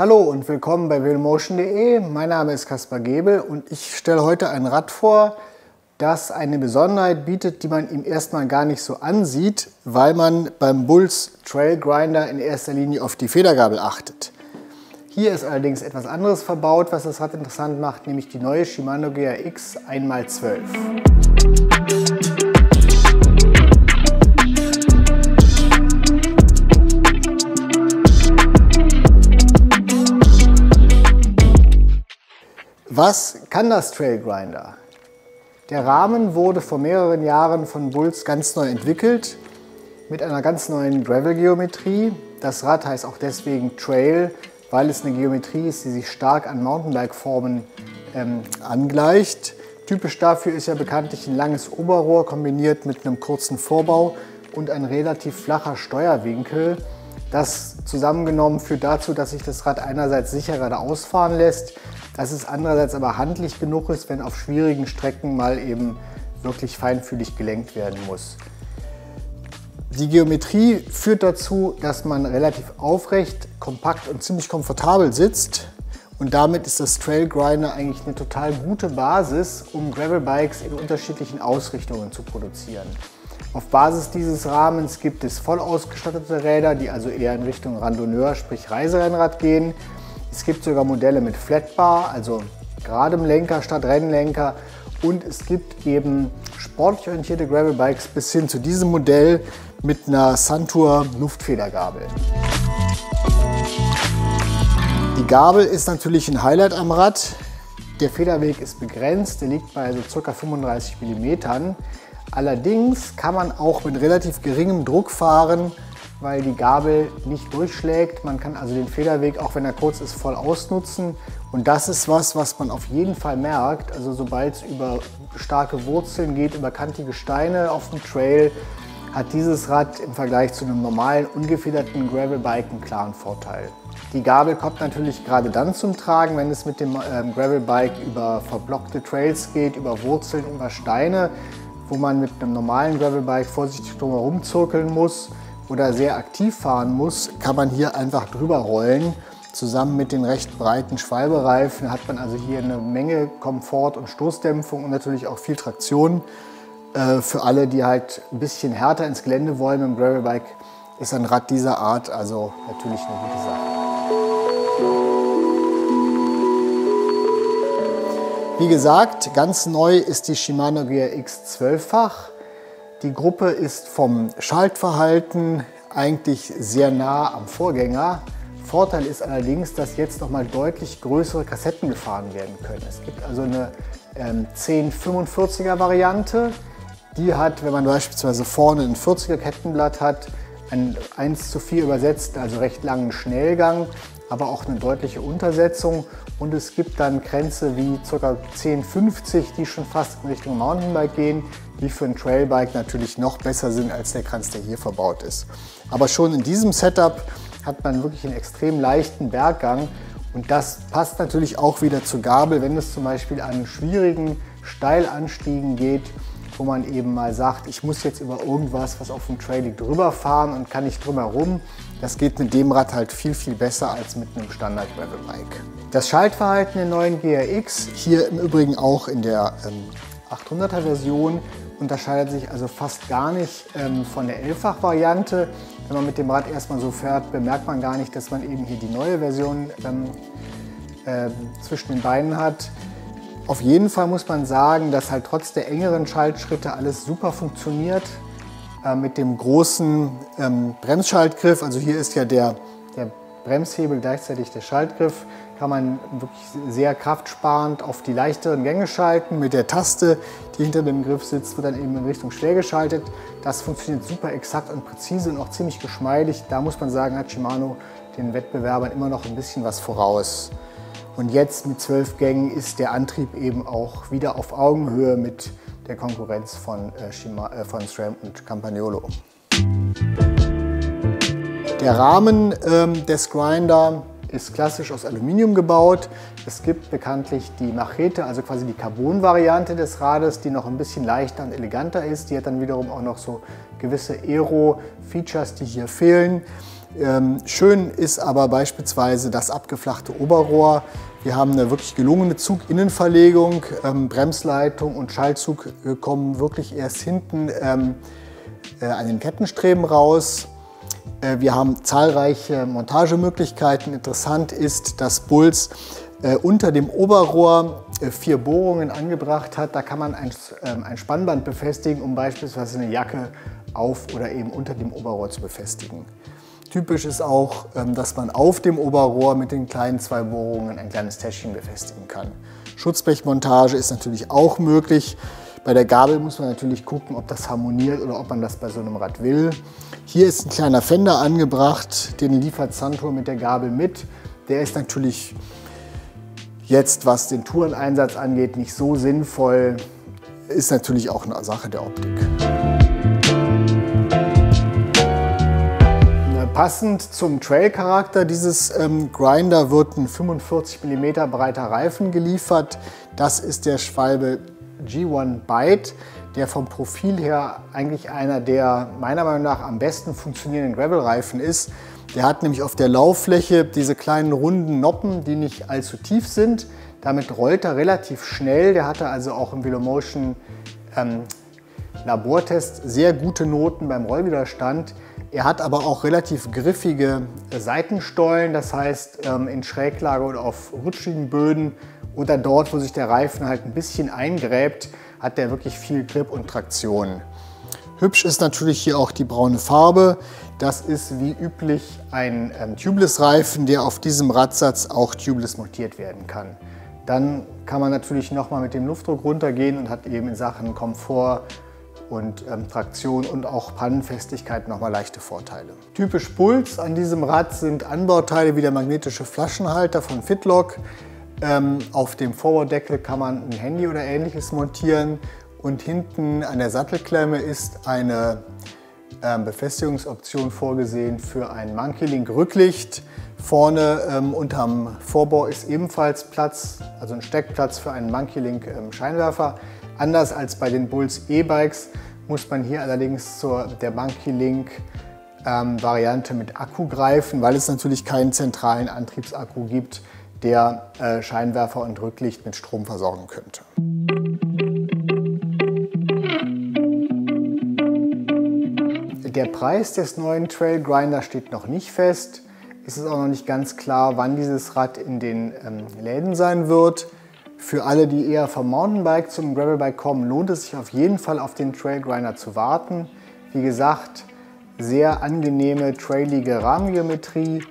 Hallo und willkommen bei wheelmotion.de. Mein Name ist Kaspar Gebel und ich stelle heute ein Rad vor, das eine Besonderheit bietet, die man ihm erstmal gar nicht so ansieht, weil man beim Bulls Trail Grinder in erster Linie auf die Federgabel achtet. Hier ist allerdings etwas anderes verbaut, was das Rad interessant macht, nämlich die neue Shimano GRX 1x12. Was kann das Trail Grinder? Der Rahmen wurde vor mehreren Jahren von Bulls ganz neu entwickelt mit einer ganz neuen Gravel-Geometrie. Das Rad heißt auch deswegen Trail, weil es eine Geometrie ist, die sich stark an Mountainbike-Formen ähm, angleicht. Typisch dafür ist ja bekanntlich ein langes Oberrohr kombiniert mit einem kurzen Vorbau und ein relativ flacher Steuerwinkel. Das zusammengenommen führt dazu, dass sich das Rad einerseits sicherer ausfahren lässt, dass es andererseits aber handlich genug ist, wenn auf schwierigen Strecken mal eben wirklich feinfühlig gelenkt werden muss. Die Geometrie führt dazu, dass man relativ aufrecht, kompakt und ziemlich komfortabel sitzt. Und damit ist das Trail Grinder eigentlich eine total gute Basis, um Gravelbikes in unterschiedlichen Ausrichtungen zu produzieren. Auf Basis dieses Rahmens gibt es voll ausgestattete Räder, die also eher in Richtung Randonneur, sprich Reiserennrad gehen. Es gibt sogar Modelle mit Flatbar, also geradem Lenker statt Rennlenker. Und es gibt eben sportlich orientierte Gravelbikes bis hin zu diesem Modell mit einer Santur Luftfedergabel. Die Gabel ist natürlich ein Highlight am Rad. Der Federweg ist begrenzt, der liegt bei so ca. 35 mm. Allerdings kann man auch mit relativ geringem Druck fahren, weil die Gabel nicht durchschlägt. Man kann also den Federweg, auch wenn er kurz ist, voll ausnutzen. Und das ist was, was man auf jeden Fall merkt. Also sobald es über starke Wurzeln geht, über kantige Steine auf dem Trail, hat dieses Rad im Vergleich zu einem normalen, ungefederten Gravelbike einen klaren Vorteil. Die Gabel kommt natürlich gerade dann zum Tragen, wenn es mit dem ähm, Gravelbike über verblockte Trails geht, über Wurzeln, über Steine wo man mit einem normalen Gravelbike vorsichtig drumherum zirkeln muss oder sehr aktiv fahren muss, kann man hier einfach drüber rollen. Zusammen mit den recht breiten Schwalbereifen hat man also hier eine Menge Komfort und Stoßdämpfung und natürlich auch viel Traktion. Äh, für alle, die halt ein bisschen härter ins Gelände wollen mit dem Gravelbike, ist ein Rad dieser Art also natürlich eine gute Sache. Wie gesagt, ganz neu ist die Shimano GRX 12-fach. Die Gruppe ist vom Schaltverhalten eigentlich sehr nah am Vorgänger. Vorteil ist allerdings, dass jetzt noch mal deutlich größere Kassetten gefahren werden können. Es gibt also eine ähm, 1045er Variante. Die hat, wenn man beispielsweise vorne ein 40er Kettenblatt hat, ein 1 zu 4 übersetzt, also recht langen Schnellgang, aber auch eine deutliche Untersetzung. Und es gibt dann Grenze wie ca. 1050, die schon fast in Richtung Mountainbike gehen, die für ein Trailbike natürlich noch besser sind als der Kranz, der hier verbaut ist. Aber schon in diesem Setup hat man wirklich einen extrem leichten Berggang und das passt natürlich auch wieder zur Gabel, wenn es zum Beispiel an schwierigen Steilanstiegen geht wo man eben mal sagt, ich muss jetzt über irgendwas, was auf dem Trail liegt, drüber fahren und kann nicht drumherum. Das geht mit dem Rad halt viel, viel besser als mit einem Standard Gravelbike. Das Schaltverhalten der neuen GRX, hier im Übrigen auch in der ähm, 800er Version, unterscheidet sich also fast gar nicht ähm, von der 11-fach-Variante. Wenn man mit dem Rad erstmal so fährt, bemerkt man gar nicht, dass man eben hier die neue Version ähm, äh, zwischen den Beinen hat. Auf jeden Fall muss man sagen, dass halt trotz der engeren Schaltschritte alles super funktioniert. Äh, mit dem großen ähm, Bremsschaltgriff, also hier ist ja der, der Bremshebel gleichzeitig der Schaltgriff, kann man wirklich sehr kraftsparend auf die leichteren Gänge schalten. Mit der Taste, die hinter dem Griff sitzt, wird dann eben in Richtung schwer geschaltet. Das funktioniert super exakt und präzise und auch ziemlich geschmeidig. Da muss man sagen, hat Shimano den Wettbewerbern immer noch ein bisschen was voraus. Und jetzt mit zwölf Gängen ist der Antrieb eben auch wieder auf Augenhöhe mit der Konkurrenz von, äh, äh, von SRAM und Campagnolo. Der Rahmen ähm, des Grinder ist klassisch aus Aluminium gebaut. Es gibt bekanntlich die Machete, also quasi die Carbon-Variante des Rades, die noch ein bisschen leichter und eleganter ist. Die hat dann wiederum auch noch so gewisse Aero-Features, die hier fehlen. Ähm, schön ist aber beispielsweise das abgeflachte Oberrohr. Wir haben eine wirklich gelungene Zuginnenverlegung. Ähm, Bremsleitung und Schaltzug äh, kommen wirklich erst hinten ähm, äh, an den Kettenstreben raus. Äh, wir haben zahlreiche Montagemöglichkeiten. Interessant ist, dass Bulls äh, unter dem Oberrohr äh, vier Bohrungen angebracht hat. Da kann man ein, ähm, ein Spannband befestigen, um beispielsweise eine Jacke auf oder eben unter dem Oberrohr zu befestigen. Typisch ist auch, ähm, dass man auf dem Oberrohr mit den kleinen zwei Bohrungen ein kleines Täschchen befestigen kann. Schutzblechmontage ist natürlich auch möglich. Bei der Gabel muss man natürlich gucken, ob das harmoniert oder ob man das bei so einem Rad will. Hier ist ein kleiner Fender angebracht, den liefert Santor mit der Gabel mit. Der ist natürlich jetzt, was den Toureneinsatz angeht, nicht so sinnvoll. Ist natürlich auch eine Sache der Optik. Passend zum Trail-Charakter dieses ähm, Grinder wird ein 45 mm breiter Reifen geliefert. Das ist der Schwalbe G1 Byte, der vom Profil her eigentlich einer der meiner Meinung nach am besten funktionierenden Gravel-Reifen ist. Der hat nämlich auf der Lauffläche diese kleinen runden Noppen, die nicht allzu tief sind. Damit rollt er relativ schnell. Der hatte also auch im Velomotion ähm, Labortest sehr gute Noten beim Rollwiderstand. Er hat aber auch relativ griffige Seitenstollen, das heißt ähm, in Schräglage oder auf rutschigen Böden oder dort, wo sich der Reifen halt ein bisschen eingräbt, hat der wirklich viel Grip und Traktion. Hübsch ist natürlich hier auch die braune Farbe. Das ist wie üblich ein ähm, Tubeless-Reifen, der auf diesem Radsatz auch tubeless montiert werden kann. Dann kann man natürlich nochmal mit dem Luftdruck runtergehen und hat eben in Sachen Komfort und ähm, Traktion und auch Pannenfestigkeit nochmal leichte Vorteile. Typisch Puls an diesem Rad sind Anbauteile wie der magnetische Flaschenhalter von Fitlock. Ähm, auf dem Vorbaudeckel kann man ein Handy oder ähnliches montieren und hinten an der Sattelklemme ist eine ähm, Befestigungsoption vorgesehen für ein Monkey Link Rücklicht. Vorne ähm, unterm Vorbau ist ebenfalls Platz, also ein Steckplatz für einen Monkey Link ähm, Scheinwerfer. Anders als bei den Bulls E-Bikes muss man hier allerdings zur der Monkey Link ähm, Variante mit Akku greifen, weil es natürlich keinen zentralen Antriebsakku gibt, der äh, Scheinwerfer und Rücklicht mit Strom versorgen könnte. Der Preis des neuen Trail Grinder steht noch nicht fest. Es ist auch noch nicht ganz klar, wann dieses Rad in den ähm, Läden sein wird. Für alle, die eher vom Mountainbike zum Gravelbike kommen, lohnt es sich auf jeden Fall auf den Trail Grinder zu warten. Wie gesagt, sehr angenehme trailige Rahmengeometrie,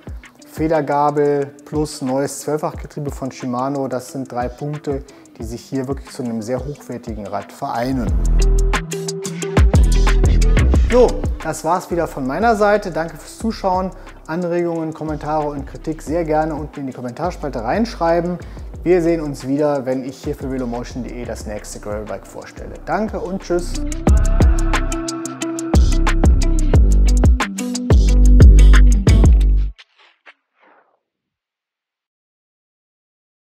Federgabel plus neues Zwölffachgetriebe von Shimano. Das sind drei Punkte, die sich hier wirklich zu einem sehr hochwertigen Rad vereinen. So, das war's wieder von meiner Seite. Danke fürs Zuschauen. Anregungen, Kommentare und Kritik sehr gerne unten in die Kommentarspalte reinschreiben. Wir sehen uns wieder, wenn ich hier für velomotion.de das nächste Gravelbike vorstelle. Danke und tschüss.